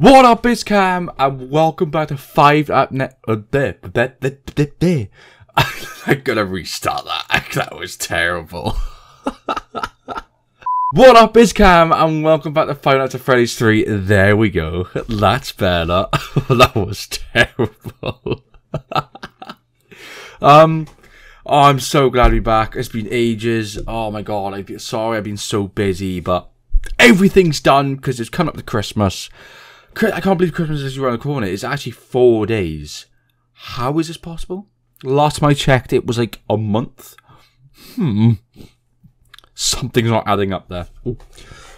What up, it's Cam, and welcome back to Five Up Net. Uh. I'm gonna restart that. That was terrible. what up, it's Cam, and welcome back to Five Nights at Freddy's 3. There we go. That's better. that was terrible. um, oh, I'm so glad to be back. It's been ages. Oh my god, I'm sorry I've been so busy, but everything's done because it's coming up to Christmas. I can't believe Christmas is around the corner. It's actually four days. How is this possible? Last time I checked, it was like a month. Hmm. Something's not adding up there. Ooh.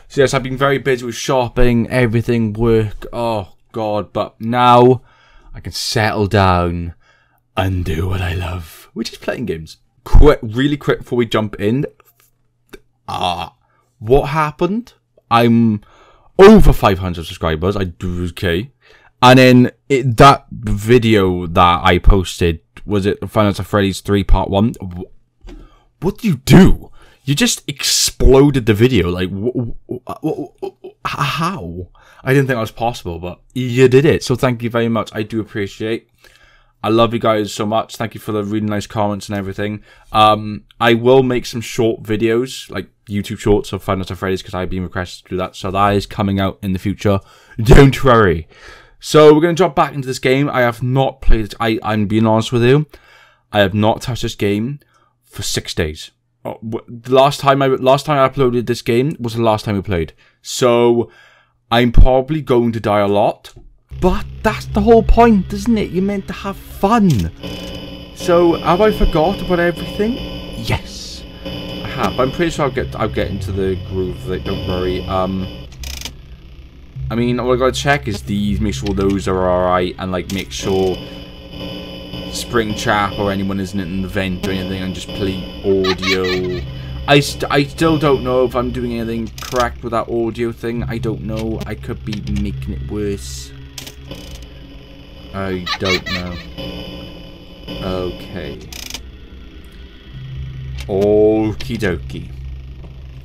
So yes, I've been very busy with shopping, everything, work. Oh God! But now I can settle down and do what I love, which is playing games. Quick, really quick before we jump in. Ah, uh, what happened? I'm over 500 subscribers. I do okay. And then it, that video that I posted was it Final Fantasy Freddy's 3 Part 1. What do you do? You just exploded the video. Like, how? I didn't think that was possible, but you did it. So thank you very much. I do appreciate I love you guys so much. Thank you for the really nice comments and everything. Um, I will make some short videos, like YouTube shorts of Nights at Freddy's, because I've been requested to do that. So that is coming out in the future. Don't worry. So we're going to drop back into this game. I have not played I, I'm being honest with you. I have not touched this game for six days. Oh, the last time I last time I uploaded this game was the last time we played. So I'm probably going to die a lot. But that's the whole point, isn't it? You're meant to have fun. So, have I forgot about everything? Yes, I have. I'm pretty sure I'll get I'll get into the groove of it. Don't worry. Um, I mean, all I gotta check is these. Make sure those are alright, and like make sure Spring Trap or anyone isn't in the vent or anything, and just play audio. I, st I still don't know if I'm doing anything correct with that audio thing. I don't know. I could be making it worse. I don't know. Okay. Okie dokie.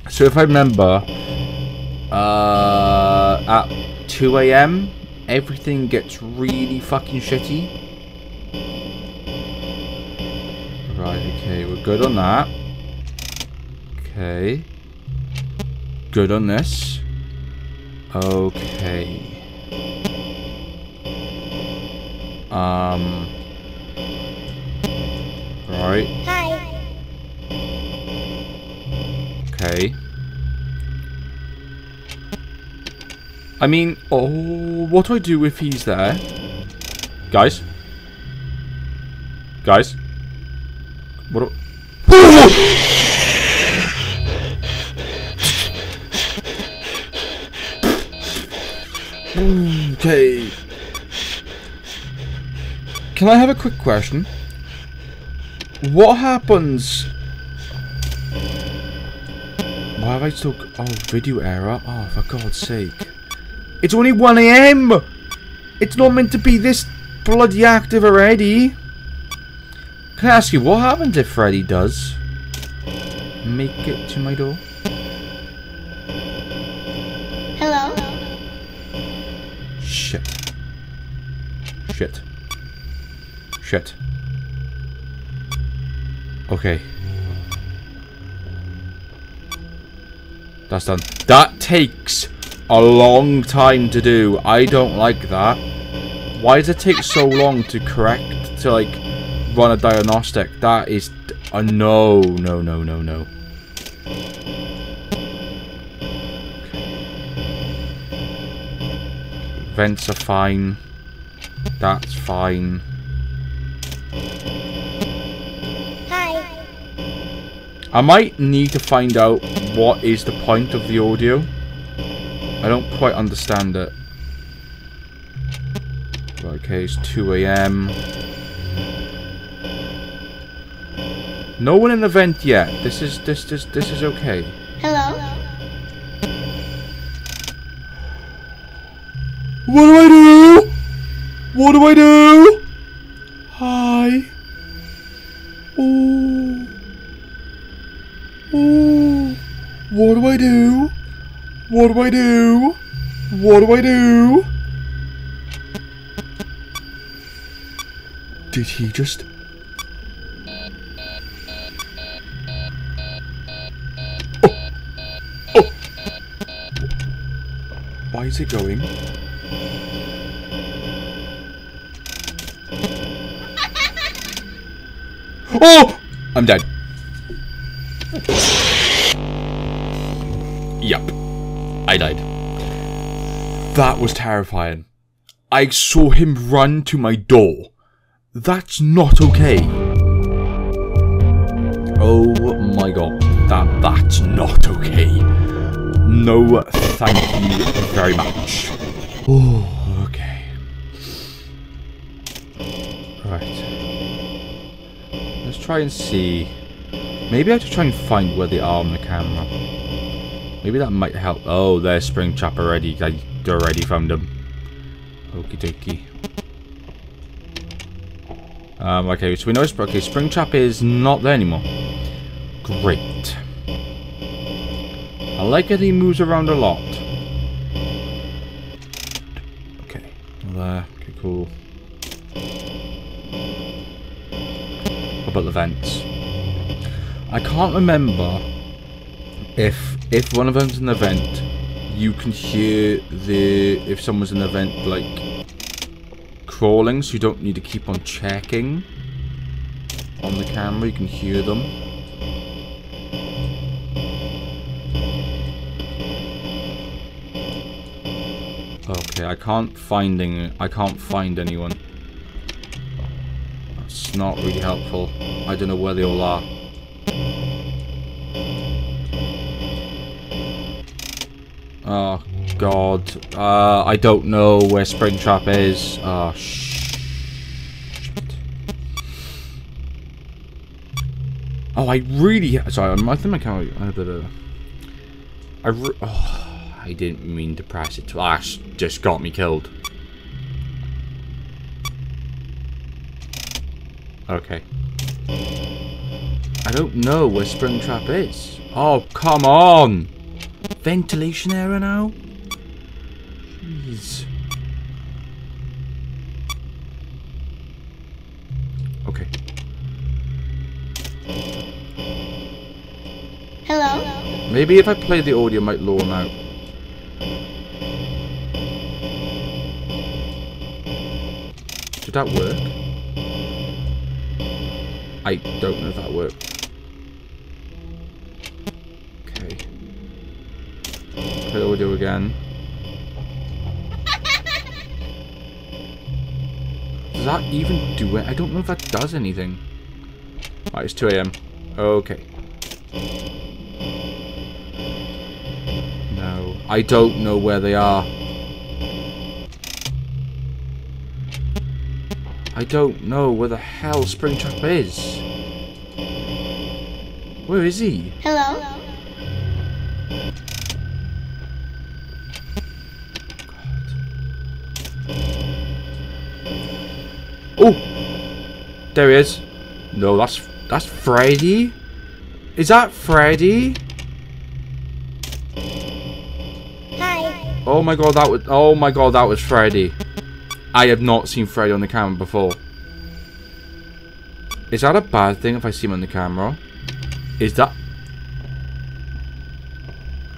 So if I remember, uh, at 2 a.m., everything gets really fucking shitty. Right, okay, we're good on that. Okay. Good on this. Okay. Um. Right. Hi. Okay. I mean, oh, what do I do if he's there? Guys? Guys? What do Okay. Can I have a quick question? What happens... Why have I still... Oh, video error. Oh, for God's sake. It's only 1am! It's not meant to be this bloody active already. Can I ask you, what happens if Freddy does make it to my door? Hello? Shit. Shit. Shit. Okay. That's done. That takes a long time to do. I don't like that. Why does it take so long to correct, to like, run a diagnostic? That is a no, no, no, no, no. Vents are fine. That's fine. I might need to find out what is the point of the audio. I don't quite understand it. Okay, it's 2 a.m. No one in the vent yet. This is this this this is okay. Hello. What do I do? What do I do? What do I do? What do I do? Did he just... Oh. Oh. Why is it going? Oh! I'm dead. That was terrifying. I saw him run to my door. That's not okay. Oh my god. That that's not okay. No thank you very much. Oh, okay. Right. Let's try and see. Maybe I have to try and find where they are on the camera. Maybe that might help. Oh, there's Springtrap already. I already found them. Okie dokie. Um, okay, so we know it's... Okay, Springtrap is not there anymore. Great. I like it he moves around a lot. Okay. There. Okay, cool. What about the vents? I can't remember if if one of them's an event, you can hear the if someone's in the event like crawling, so you don't need to keep on checking on the camera. You can hear them. Okay, I can't finding I can't find anyone. That's not really helpful. I don't know where they all are. Oh god. Uh, I don't know where Springtrap is. Oh shit. Oh, I really. Sorry, I think camera. Uh, I. Re oh. I didn't mean to press it. Flash just got me killed. Okay. I don't know where Springtrap is. Oh, come on! Ventilation error now? Jeez. Okay. Hello? Maybe if I play the audio, might lower out. Did that work? I don't know if that worked. Play audio again. Does that even do it? I don't know if that does anything. Right, it's 2 a.m. Okay. No. I don't know where they are. I don't know where the hell Springtrap is. Where is he? Hello? There he is. No, that's that's Freddy. Is that Freddy? Hi. Oh my god, that was oh my god, that was Freddy. I have not seen Freddy on the camera before. Is that a bad thing if I see him on the camera? Is that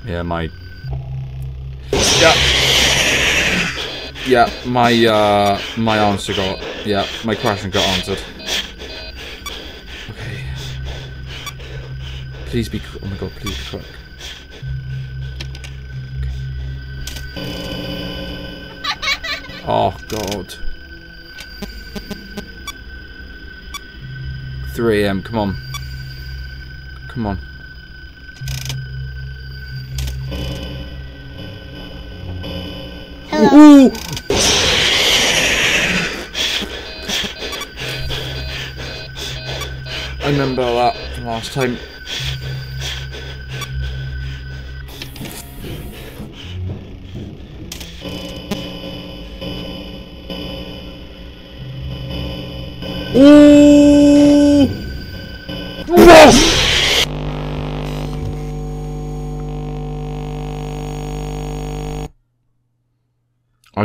Yeah, my Yeah. Yeah, my uh my answer got yeah, my question got answered. Please be oh my god, please be quick. Oh god. 3 a.m. Come on. Come on. Hello? Ooh! I remember that from last time.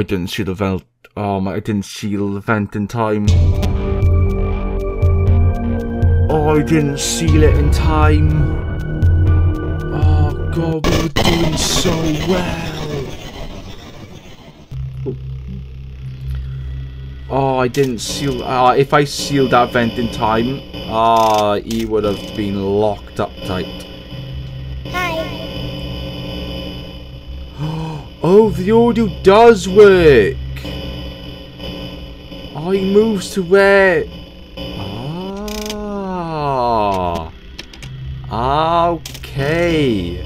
I didn't see the vent. Oh my! I didn't see the vent in time. Oh, I didn't seal it in time. Oh god, we were doing so well. Oh, I didn't seal. Uh, if I sealed that vent in time, ah, he would have been locked up tight. Hi. Oh, the audio does work. Oh, he moves to where? Ah. Okay.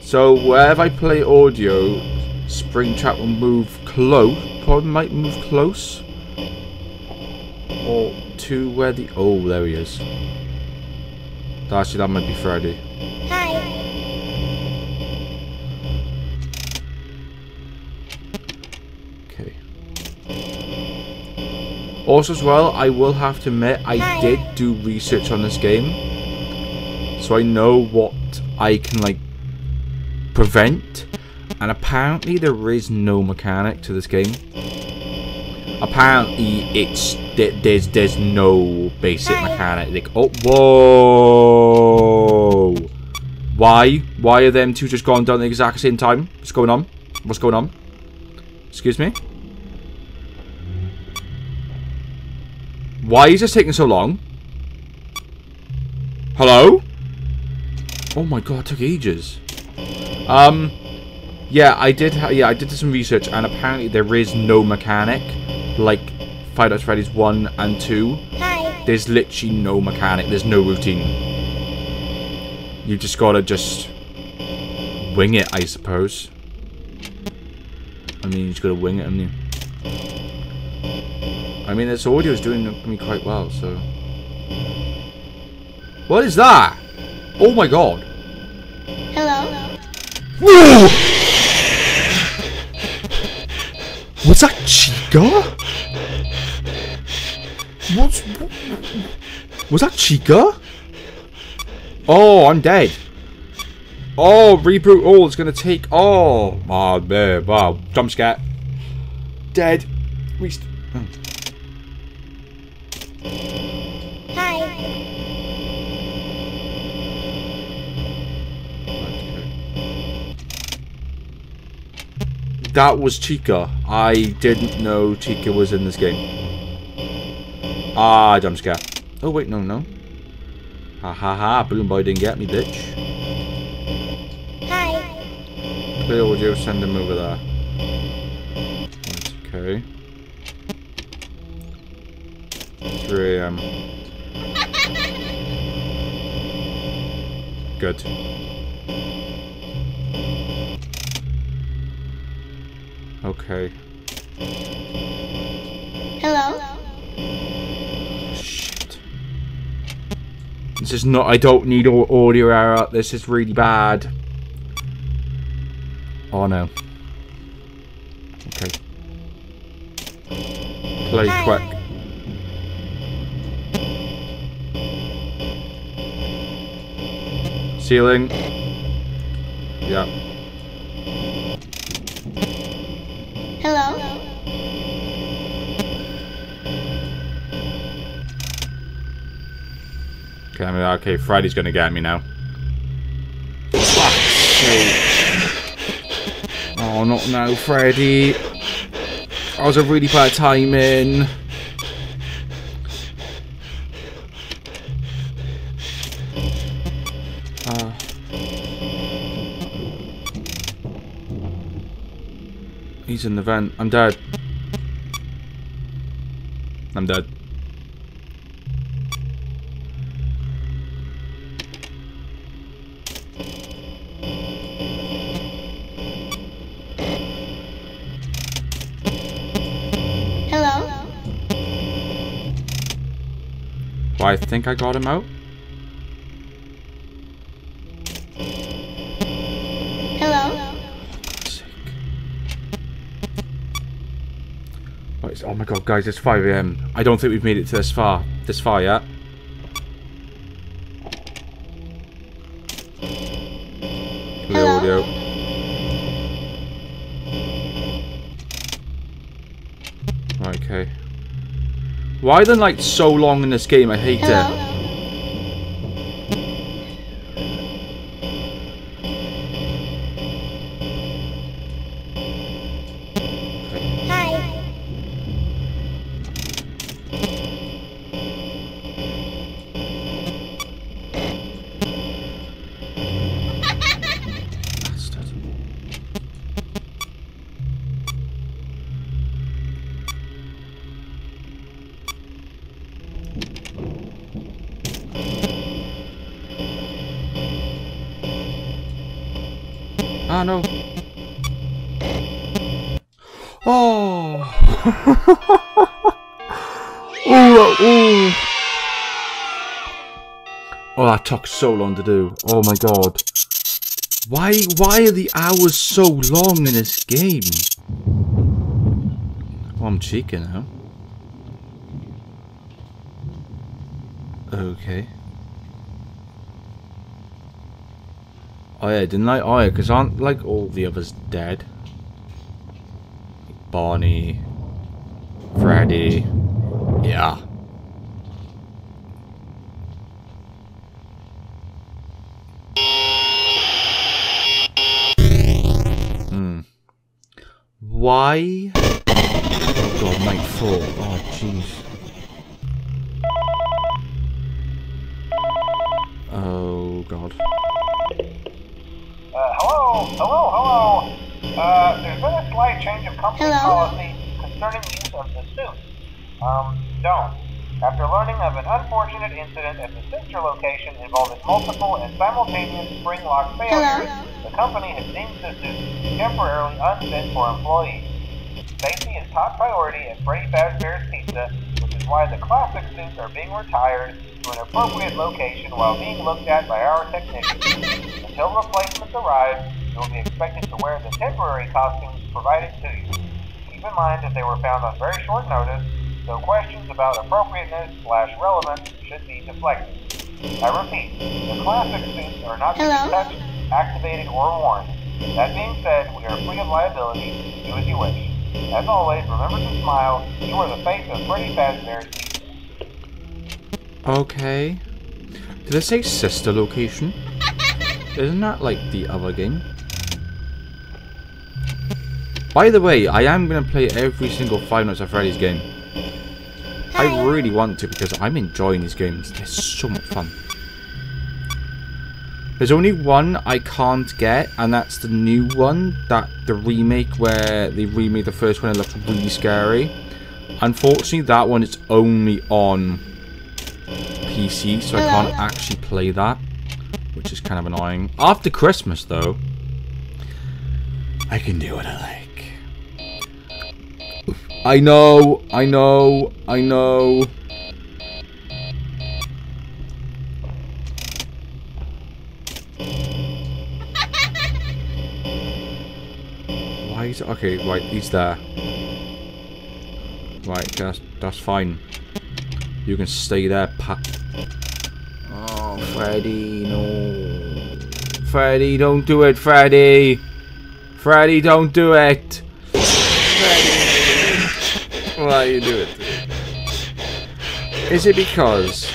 So wherever I play audio, Springtrap will move close. Probably might move close. Or to where the... Oh, there he is. Actually, that might be Freddy. Hi. Also as well, I will have to admit, I did do research on this game. So I know what I can, like, prevent. And apparently there is no mechanic to this game. Apparently it's, there's, there's no basic mechanic. Like, oh, whoa! Why? Why are them two just gone down at the exact same time? What's going on? What's going on? Excuse me? Why is this taking so long? Hello? Oh my god, it took ages. Um, yeah, I did. Ha yeah, I did some research, and apparently there is no mechanic like Five Nights at Freddy's one and two. Hi. There's literally no mechanic. There's no routine. You just gotta just wing it, I suppose. I mean, you just gotta wing it, haven't you? I mean, this audio is doing me quite well, so. What is that? Oh my god. Hello. Whoa! Was that Chica? What's. Was that Chica? Oh, I'm dead. Oh, reboot. Oh, it's gonna take. Oh, my man, wow. Jump scare. Dead. We. That was Chica. I didn't know Chica was in this game. Ah, jump scare. Oh, wait, no, no. Ha ha ha, Balloon Boy didn't get me, bitch. Hi. Clear audio, send him over there. That's okay. 3 a.m. Good. Okay. Hello. Shit. This is not. I don't need audio error. This is really bad. Oh no. Okay. Play quick. Sealing. Yeah. Okay, I mean, okay, Freddy's gonna get me now. Oh, not now, Freddy. That was a really bad timing. Uh. He's in the vent. I'm dead. I'm dead. I think I got him out. Hello. Sick. Right, oh my god, guys, it's 5 a.m. I don't think we've made it to this far. This far yet. Why then like so long in this game? I hate Hello. it. Ah, no. Oh. oh, oh. Oh, that took so long to do. Oh my god. Why, why are the hours so long in this game? Oh, I'm cheeking now. Okay. Oh yeah, didn't I? Oh yeah, because aren't like all the others dead? Barney, Freddy, yeah. Hmm. Why? Oh god, night four. Oh jeez. Oh god. Uh, hello, hello. Uh, there's been a slight change of company Hello? policy concerning use of the suit. Um, don't. After learning of an unfortunate incident at the sister location involving multiple and simultaneous spring lock failures, Hello? the company has deemed the suit temporarily unfit for employees. Safety is top priority at Freddy Fazbear's Pizza, which is why the classic suits are being retired to an appropriate location while being looked at by our technicians. Until replacements arrive, you will be expected to wear the temporary costumes provided to you. Keep in mind that they were found on very short notice, so questions about appropriateness slash relevance should be deflected. I repeat, the classic suits are not to be touched, activated, or worn. That being said, we are free of liability. Do as you wish. As always, remember to smile. You are the face of Freddy Fazbear's Okay. Did it say sister location? Isn't that like the other game? By the way, I am going to play every single Five Nights at Freddy's game. I really want to because I'm enjoying these games. They're so much fun. There's only one I can't get, and that's the new one, that the remake where they remade the first one and it looked really scary. Unfortunately, that one is only on PC, so I can't actually play that, which is kind of annoying. After Christmas, though, I can do what I know, I know, I know. Why is okay? Right, he's there. Right, that's that's fine. You can stay there, Pat. Oh, Freddy, no. Freddy, don't do it, Freddy. Freddy, don't do it. Freddy. Why you do it? Is it because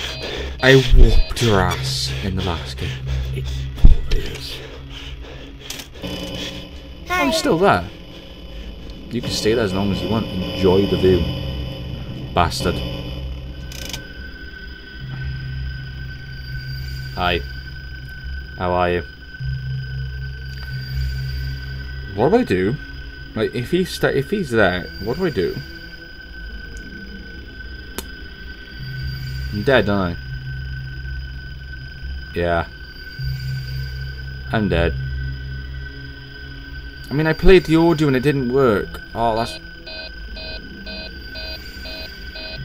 I whooped your ass in the last game? It probably is. I'm still there. You can stay there as long as you want. Enjoy the view. Bastard. Hi. How are you? What do I do? Like, if he's if he's there, what do I do? I'm dead, aren't I? Yeah. I'm dead. I mean, I played the audio and it didn't work. Oh, that's...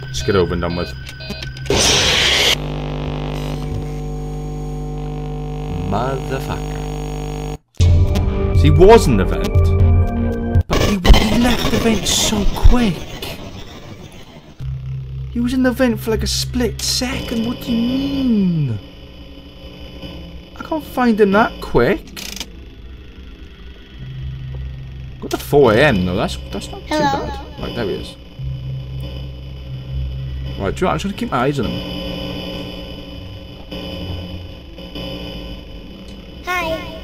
Just get over and done with. Motherfucker. So he was in the vent. But he, he left the vent so quick. He was in the vent for like a split second. What do you mean? I can't find him that quick. Got the 4 a.m. though. That's that's not too bad. Right, there he is. Right, do you know? I'm trying to keep my eyes on him. Hi.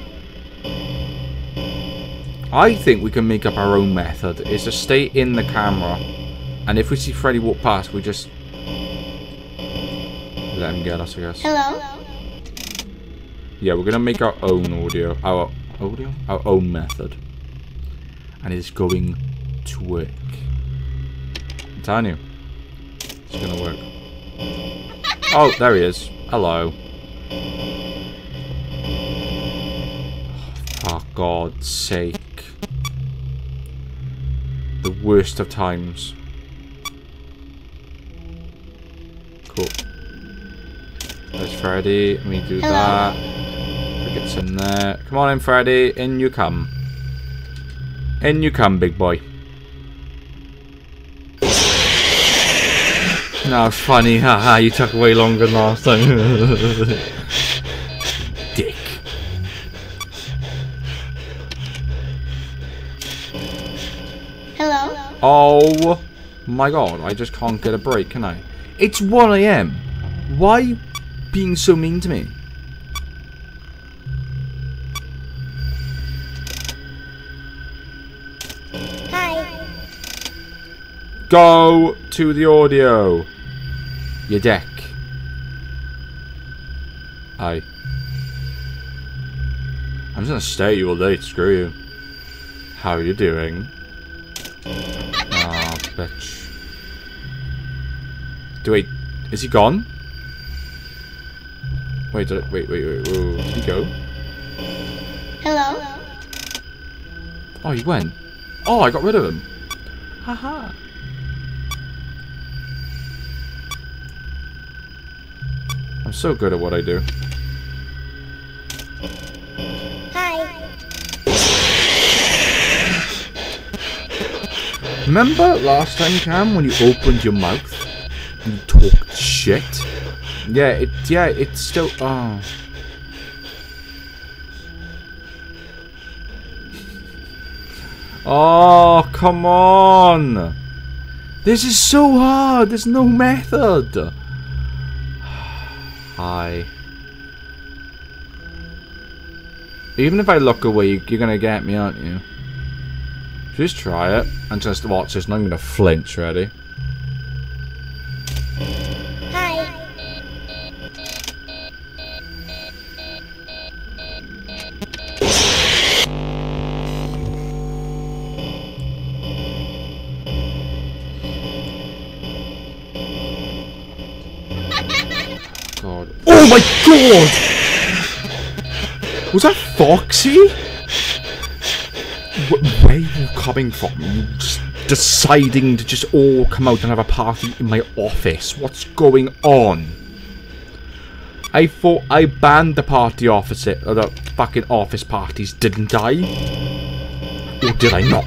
I think we can make up our own method. Is to stay in the camera, and if we see Freddy walk past, we just let him get us. I guess. Hello? Yeah, we're gonna make our own audio. Our audio? Our own method. And it's going to work. I'm telling you. It's gonna work. Oh, there he is. Hello. Oh, fuck. God's sake. The worst of times. Cool. There's Freddy. Let me do Hello. that. Cricket's in there. Come on in, Freddy. In you come. In you come, big boy. No, funny, haha, you took way longer than last time. Dick. Hello? Oh my god, I just can't get a break, can I? It's 1am. Why are you being so mean to me? Hi. Go to the audio. Your deck. Hi. I'm just gonna stay at you all day, screw you. How are you doing? Do wait, is he gone? Wait, did it, wait, wait, wait, whoa, did he go? Hello? Oh, he went. Oh, I got rid of him. Haha. I'm so good at what I do. Hi. Remember last time, Cam, when you opened your mouth and you talked shit? Yeah, it. Yeah, it's still. Oh. Oh, come on! This is so hard. There's no method. Hi. Even if I look away, you're gonna get me, aren't you? Just try it and just watch this. I'm gonna flinch. Ready? Oh my god! Was that Foxy? Wh- Where are you coming from? Deciding to just all come out and have a party in my office. What's going on? I thought I banned the party office, or the fucking office parties, didn't I? Or did I not?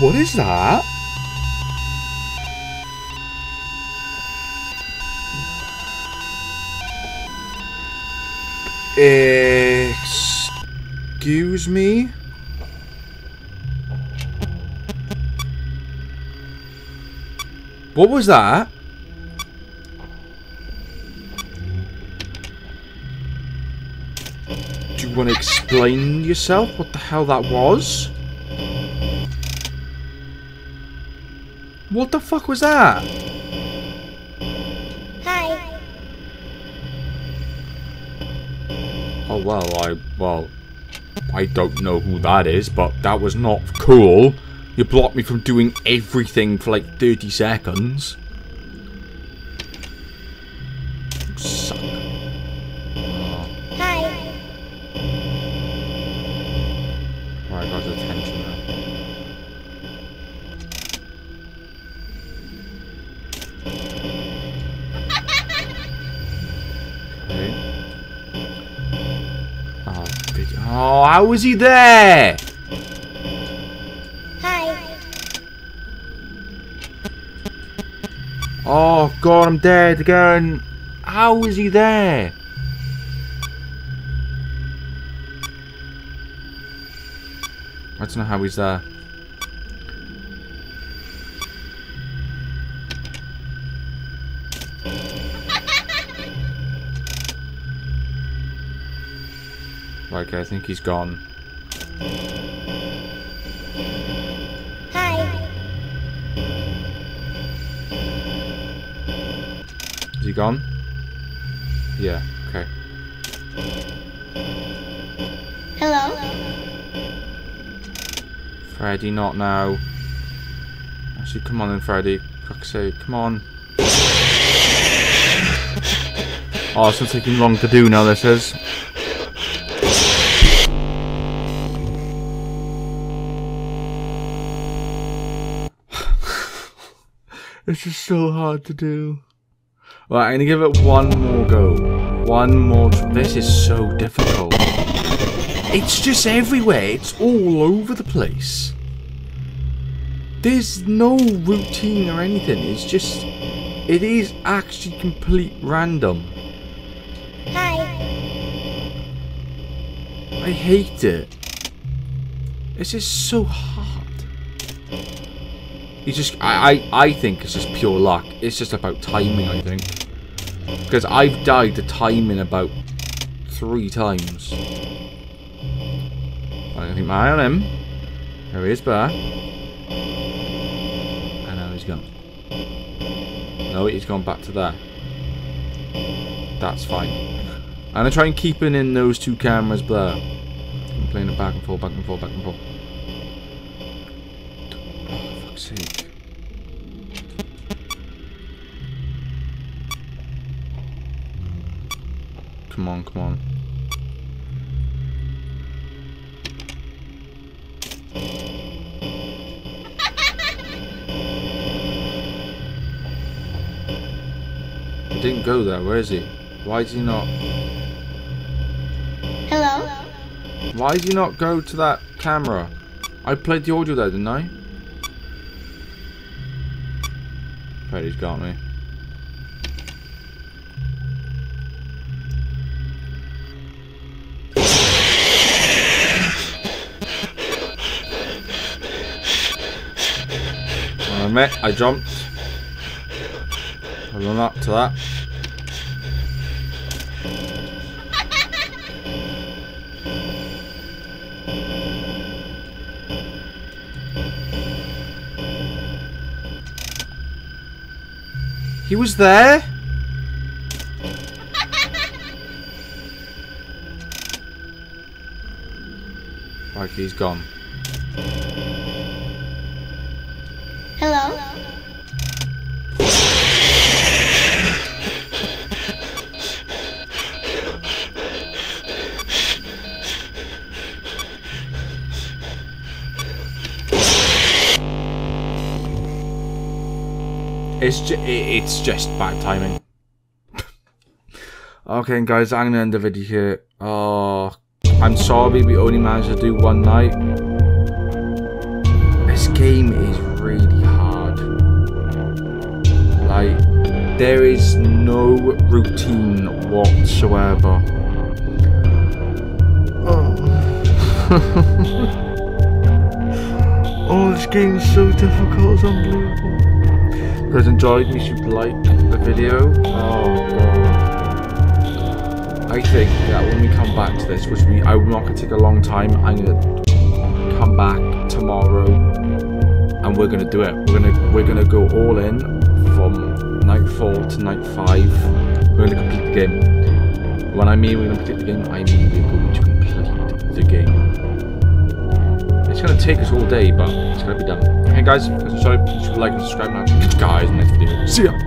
What is that? Excuse me? What was that? Do you want to explain yourself what the hell that was? What the fuck was that? Hi. Oh well, I well, I don't know who that is, but that was not cool. You blocked me from doing everything for like 30 seconds. How was he there? Hi. Oh god, I'm dead again. How is he there? I don't know how he's there. Think he's gone. Hi. Is he gone? Yeah, okay. Hello? Freddy, not now. Actually, come on then, Freddy. Fuck's sake, come on. Oh, it's not taking long to do now, this is. It's just so hard to do. Well, I'm gonna give it one more go. One more. tr- This is so difficult. It's just everywhere. It's all over the place. There's no routine or anything. It's just. It is actually complete random. Hi. I hate it. It's just so hard. You just, I, I, I think it's just pure luck. It's just about timing, I think. Because I've died to timing about three times. I'm gonna keep my eye on him. There he is, there. And now he's gone. No, he's gone back to there. That's fine. And I'm gonna try and keep it in those two cameras blur. I'm playing it back and forth, back and forth, back and forth. Sake. Hmm. Come on, come on. He didn't go there, where is he? Why is he not? Hello. Why did he not go to that camera? I played the audio there, didn't I? Freddy's got me. I admit, I jumped. I run up to that. He was there? Right, he's gone. It's it's just bad timing. okay, guys, I'm gonna end the video here. Oh, I'm sorry we only managed to do one night. This game is really hard. Like, there is no routine whatsoever. Oh. oh, this game is so difficult, it's unbelievable. If you guys enjoyed, you should like the video. Oh god. I think that when we come back to this, which we I'm not gonna take a long time, I'm gonna come back tomorrow and we're gonna do it. We're gonna we're gonna go all in from night four to night five. We're gonna complete the game. When I mean we're gonna complete the game, I mean we're going to complete the game. It's gonna take us all day, but it's gonna be done. Hey guys, enjoyed, you should like and subscribe now. Guys, next video. See ya!